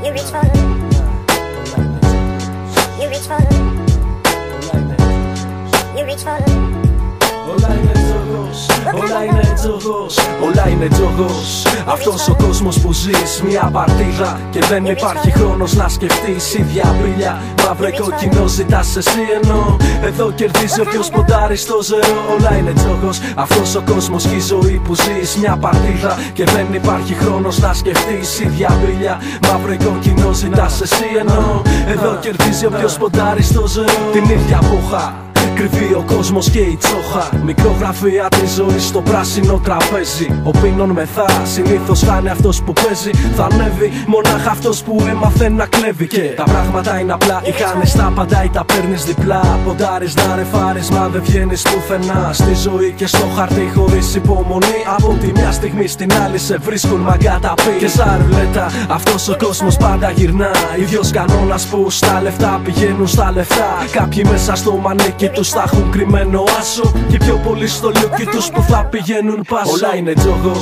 You reach for the, you reach for the, you reach for the. Όλα είναι τζογός, όλα είναι τζογός, όλα είναι τζογός. Αυτός ο κόσμος που ζεις μια παρτίδα Και δεν υπάρχει χρόνος να σκεφτείς. Ίδια μπίλια Μαύρε κόκκινο ζητάς εσύ ενώ. Εδώ κερδίζει όποιος ποντάρει στο ζερο Όλα είναι τζογός, αυτός ο κόσμος και η ζωή που ζεις. Μια παρτίδα Και δεν υπάρχει χρόνος να σκεφτείς. Ίδια μπίλια Μαύρε κόκκινο ζητάς εσύ ενώ. Εδώ κερδίζει όποιος ποντάρει στο ζερο Την ίδια πουχα Κρυβεί ο κόσμος και η τσόχα. Μικρογραφία της ζωής στο πράσινο τραπέζι. Ο πίνων μεθά, συνήθως χάνει αυτός που παίζει. Θα ανέβει μονάχα αυτός που έμαθε να κλέβει. Και τα πράγματα είναι απλά. Οι χάνε τα πάντα ή τα παίρνεις διπλά. Ποντάρεις να ρεφάρεις, μα δεν βγαίνεις πουθενά. Στη ζωή και στο χαρτί χωρίς υπομονή. Από τη μια στιγμή στην άλλη σε βρίσκουν μαγκά τα πει. Και σαν ρουλέτα αυτός ο κόσμος πάντα γυρνά. Ίδιος κανόνας που στα λεφτά πηγαίνουν στα λεφτά. Κάποιοι μέσα στο μανίκι τους θα έχουν κρυμμένο άσο Και πιο πολύ στο λιούκι τους που θα πηγαίνουν πάσο. Όλα είναι τζόγο.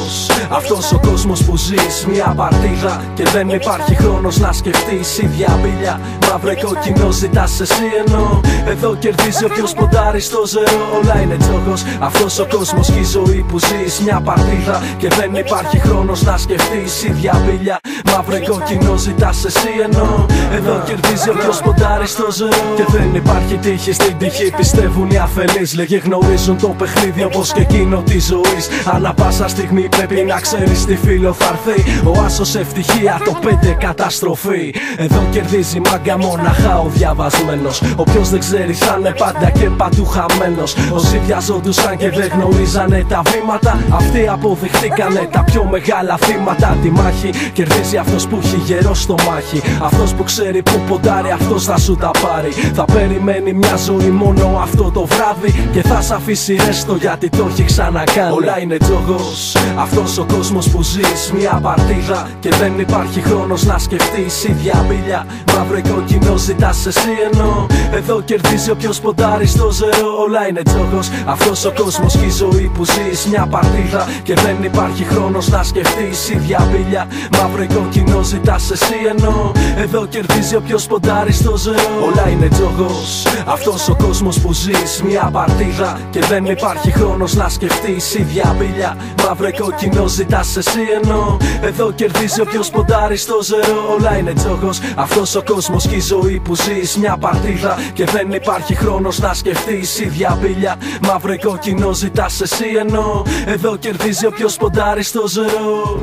Αυτός ο κόσμος που ζεις μια παρτίδα Και δεν υπάρχει χρόνος να σκεφτείς. Ίδια μπίλια Μαύρε κόκκινο ζητάς εσύ ενώ Εδώ κερδίζει όποιο ποντάρει στο ζερο Όλα είναι τζόγο. Αυτός ο κόσμος και η ζωή που ζεις μια παρτίδα Και δεν υπάρχει χρόνος να σκεφτείς. Ίδια μπίλια Μαύρε κόκκινο ζητάς εσύ ενώ Εδώ κερδίζει όποιο ποντάρει στο ζερο Και δεν υπάρχει τύχη στην τύχη πιστεύουν οι αφελεί. Λέγε γνωρίζουν το παιχνίδι όπως και εκείνο της ζωής. Ανά πάσα στιγμή πρέπει να ξέρεις τι φίλο θα έρθει. Ο άσος ευτυχία, το πέντε καταστροφή. Εδώ κερδίζει μάγκα μόναχα ο διαβασμένος. Όποιος δεν ξέρει θα είναι πάντα και παντού χαμένος. Όσοι βιαζόντουσαν και δεν γνωρίζανε τα βήματα, αυτοί αποδειχτήκανε τα πιο μεγάλα θύματα. Τη μάχη κερδίζει αυτός που έχει γερό στο μάχη. Αυτός που ξέρει που ποντάρει, αυτός θα σου τα πάρει. Θα περιμένει μια ζωή μόνο αυτό το βράδυ Και θα σ' αφήσει ρέστο γιατί το έχει ξανακάνει. Όλα είναι τζογός Αυτός ο κόσμος που ζεις μια παρτίδα Και δεν υπάρχει χρόνος να σκεφτείς. Ίδια μπίλια Μαύρε κόκκινο ζητάς εσύ ενώ Εδώ κερδίζει όποιος ποντάρει στο ζερο Όλα είναι τζογός Αυτός ο κόσμος και η ζωή που ζεις μια παρτίδα Και δεν υπάρχει χρόνος να σκεφτείς. Ίδια μπίλια Μαύρε κόκκινο ζητάς εσύ ενώ Εδώ κερδίζει όποιος ποντάρει στο ζερο Όλα είναι τζογός Αυτός ο κόσμος που ζεις μια παρτίδα. Και δεν υπάρχει χρόνος να σκεφτείς ίδια μπίλια Μαύρε κόκκινο ζητάς εσύ ενώ Εδώ κερδίζει όποιος ποντάρει στο ζερο Όλα είναι τζόγος Αυτός ο κόσμος και η ζωή που ζεις. Μια παρτίδα Και δεν υπάρχει χρόνος να σκεφτείς ίδια μπίλια Μαύρε κόκκινο ζητάς εσύ ενώ Εδώ κερδίζει όποιος ποντάρει στο ζερο